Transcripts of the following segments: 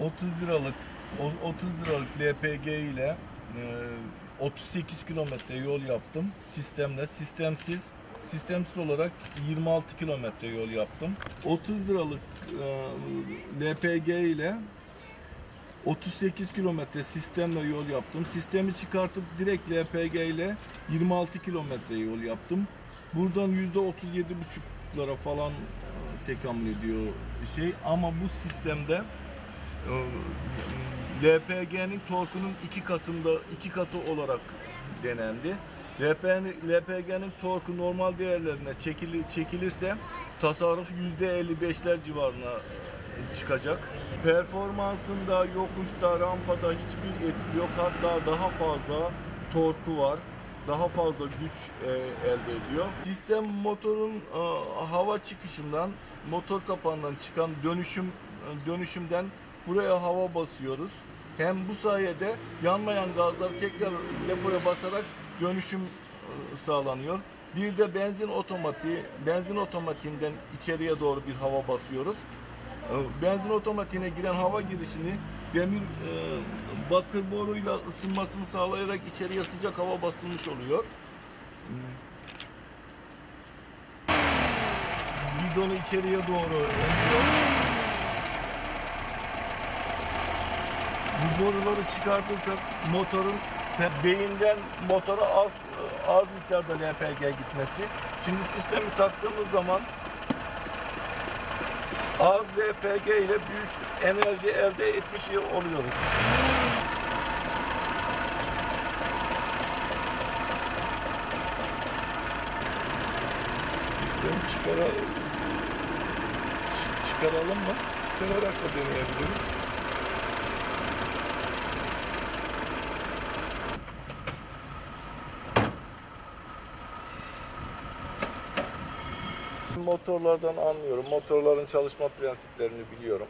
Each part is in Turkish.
30 liralık o- 30 liralık LPG ile e, 38 kilometre yol yaptım sistemle. Sistemsiz sistemsiz olarak 26 kilometre yol yaptım. 30 liralık e, LPG ile 38 kilometre sistemle yol yaptım. Sistemi çıkartıp direkt LPG ile 26 kilometre yol yaptım. Buradan %37,5'lara falan e, tekamül ediyor şey ama bu sistemde e, LPG'nin torkunun iki katında iki katı olarak denendi. LPG'nin torku normal değerlerine çekili, çekilirse tasarruf %55'ler civarına e, çıkacak. Performansında, yokuşta, rampada hiçbir etki yok. Hatta daha fazla torku var. Daha fazla güç e, elde ediyor. Sistem motorun e, hava çıkışından, motor kapağından çıkan dönüşüm e, dönüşümden buraya hava basıyoruz. Hem bu sayede yanmayan gazlar tekrar depoya basarak dönüşüm e, sağlanıyor. Bir de benzin otomatiği, benzin otomatiğinden içeriye doğru bir hava basıyoruz. E, Benzin otomatiğine giren hava girişini demir e, bakır boruyla ısınmasını sağlayarak içeriye sıcak hava basılmış oluyor. Bidonu içeriye doğru Bu boruları çıkartırsak motorun beyinden motora az az miktarda LPG gitmesi. Şimdi sistemi taktığımız zaman az LPG ile büyük enerji elde etmiş oluyoruz. Sistemi çıkara, çı- çıkaralım mı? Çıkararak da deneyebiliriz. Motorlardan anlıyorum. Motorların çalışma prensiplerini biliyorum.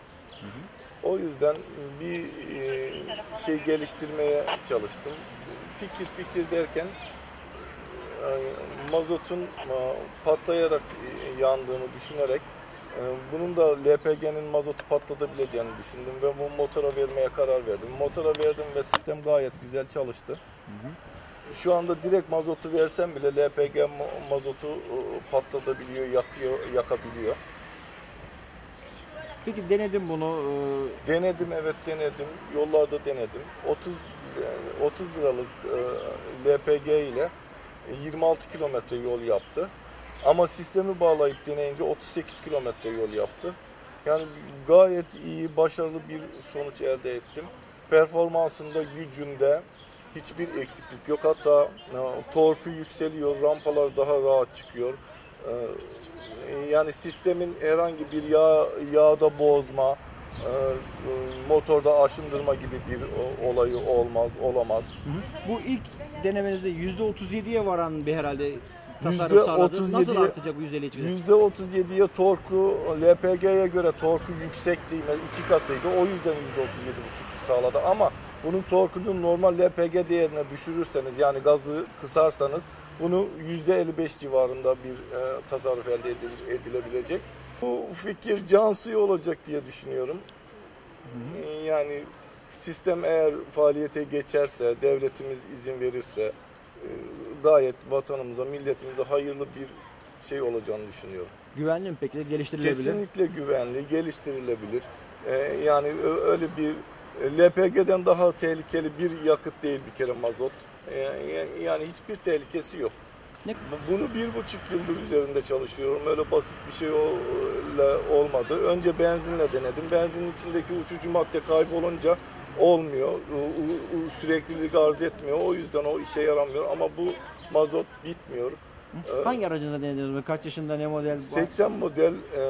O yüzden bir e, şey geliştirmeye çalıştım. Fikir fikir derken e, mazotun e, patlayarak yandığını düşünerek bunun da LPG'nin mazotu patlatabileceğini düşündüm ve bu motora vermeye karar verdim. Motora verdim ve sistem gayet güzel çalıştı. Şu anda direkt mazotu versem bile LPG ma- mazotu e, patlatabiliyor, yakıyor, yakabiliyor. Peki denedim bunu. e, Denedim evet denedim. Yollarda denedim. 30 e, 30 liralık e, LPG ile 26 kilometre yol yaptı. Ama sistemi bağlayıp deneyince 38 kilometre yol yaptı. Yani gayet iyi, başarılı bir sonuç elde ettim. Performansında, gücünde hiçbir eksiklik yok. Hatta e, torku yükseliyor, rampalar daha rahat çıkıyor. E, yani sistemin herhangi bir yağ yağda bozma, e, motorda aşındırma gibi bir olayı olmaz, olamaz. bu ilk denemenizde %37'ye varan bir herhalde tasarruf sağladınız. Nasıl 37'ye artacak bu 150 çıkacak? %37'ye torku LPG'ye göre torku yüksekti, iki katıydı. O yüzden %37,5 sağladı ama bunun torkunu normal LPG değerine düşürürseniz yani gazı kısarsanız bunu %55 civarında bir e, tasarruf elde edil- edilebilecek. Bu fikir can suyu olacak diye düşünüyorum. E, Yani sistem eğer faaliyete geçerse, devletimiz izin verirse e, gayet vatanımıza, milletimize hayırlı bir şey olacağını düşünüyorum. Güvenli mi peki? Geliştirilebilir. Kesinlikle güvenli, geliştirilebilir. Ee, yani öyle bir e, LPG'den daha tehlikeli bir yakıt değil bir kere mazot. Ee, ya- yani hiçbir tehlikesi yok. Ne- Bu- Bunu bir buçuk yıldır üzerinde çalışıyorum. Öyle basit bir şey le- olmadı. Önce benzinle denedim. Benzinin içindeki uçucu madde kaybolunca olmuyor. Süreklilik arz etmiyor. O yüzden o işe yaramıyor. Ama bu mazot bitmiyor. Hangi aracınızda denediniz? bu? Kaç yaşında ne model? 80 model e,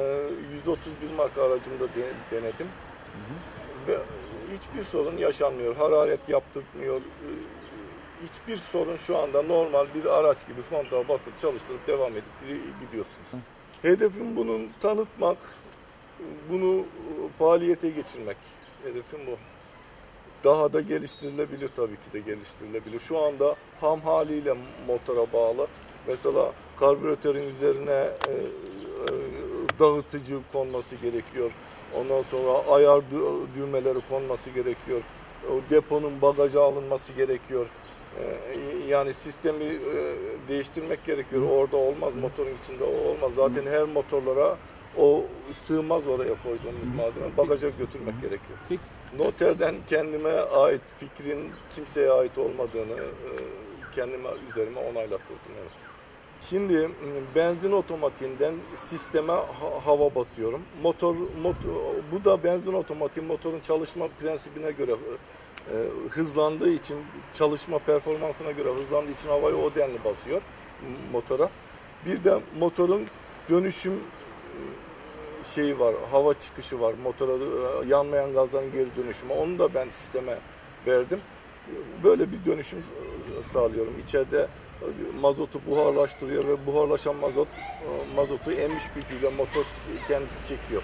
131 marka aracımda de- denedim. Ve hiçbir sorun yaşanmıyor. Hararet yaptırmıyor. E, Hiçbir sorun şu anda normal bir araç gibi kontağa basıp çalıştırıp devam edip gi- gidiyorsunuz. Hedefim bunun tanıtmak, bunu e, faaliyete geçirmek. Hedefim bu. Daha da geliştirilebilir tabii ki de geliştirilebilir. Şu anda ham haliyle motora bağlı. Mesela karbüratörün üzerine e, e, dağıtıcı konması gerekiyor. Ondan sonra ayar dü- düğmeleri konması gerekiyor. O deponun bagaja alınması gerekiyor. Ee, Yani sistemi e, değiştirmek gerekiyor. Orada olmaz, motorun içinde olmaz. Zaten her motorlara o sığmaz oraya koyduğumuz malzeme. Bagaja götürmek gerekiyor. Noterden kendime ait fikrin kimseye ait olmadığını e, kendime üzerime onaylattırdım evet. Şimdi m, benzin otomatiğinden sisteme ha- hava basıyorum. Motor, motor bu da benzin otomatiği motorun çalışma prensibine göre e, hızlandığı için çalışma performansına göre hızlandığı için havayı o denli basıyor motora. Bir de motorun dönüşüm e, şeyi var, hava çıkışı var. Motora e, yanmayan gazların geri dönüşümü. Onu da ben sisteme verdim. Böyle bir dönüşüm e, sağlıyorum. İçeride e, mazotu buharlaştırıyor ve buharlaşan mazot mazotu emiş gücüyle motor kendisi çekiyor.